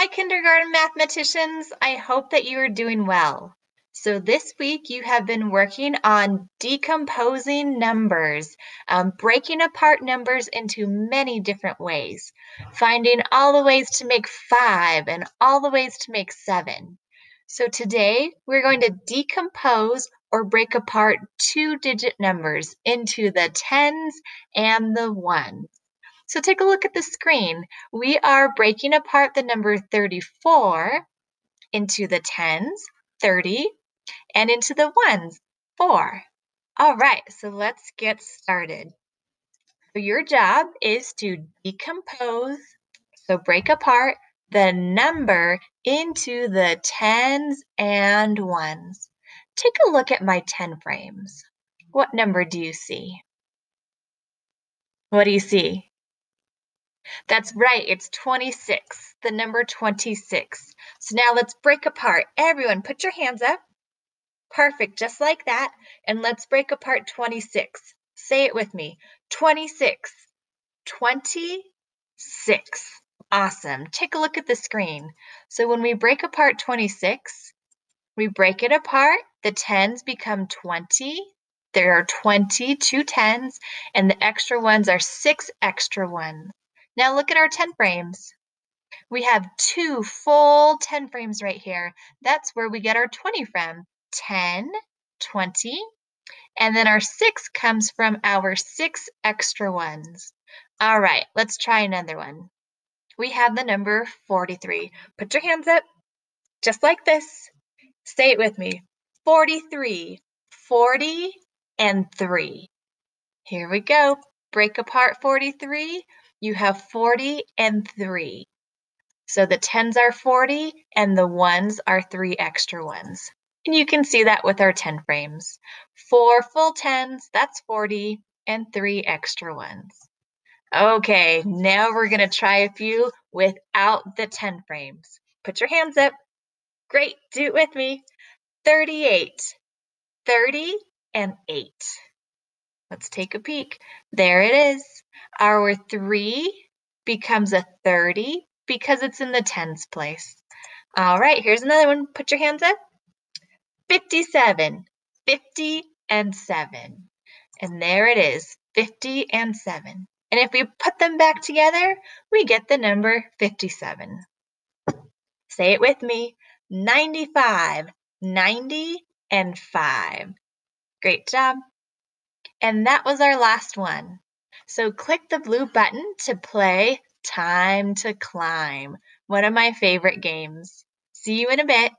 Hi, kindergarten mathematicians. I hope that you are doing well. So this week you have been working on decomposing numbers, um, breaking apart numbers into many different ways, finding all the ways to make five and all the ways to make seven. So today we're going to decompose or break apart two-digit numbers into the tens and the ones. So take a look at the screen. We are breaking apart the number 34 into the tens, 30, and into the ones, 4. All right, so let's get started. So your job is to decompose, so break apart the number into the tens and ones. Take a look at my 10 frames. What number do you see? What do you see? That's right, it's 26, the number 26. So now let's break apart. Everyone, put your hands up. Perfect, just like that. And let's break apart 26. Say it with me 26. 26. Awesome. Take a look at the screen. So when we break apart 26, we break it apart. The tens become 20. There are 22 tens, and the extra ones are six extra ones. Now look at our 10 frames. We have two full 10 frames right here. That's where we get our 20 from. 10, 20, and then our 6 comes from our 6 extra ones. All right, let's try another one. We have the number 43. Put your hands up, just like this. Say it with me. 43, 40, and 3. Here we go. Break apart 43 you have 40 and 3. So the 10s are 40 and the 1s are 3 extra ones. And you can see that with our 10 frames. 4 full 10s, that's 40, and 3 extra ones. Okay, now we're going to try a few without the 10 frames. Put your hands up. Great, do it with me. 38, 30, and 8. Let's take a peek. There it is. Our 3 becomes a 30 because it's in the tens place. All right, here's another one. Put your hands up. 57, 50 and 7. And there it is, 50 and 7. And if we put them back together, we get the number 57. Say it with me. 95, 90, and 5. Great job. And that was our last one. So click the blue button to play Time to Climb, one of my favorite games. See you in a bit.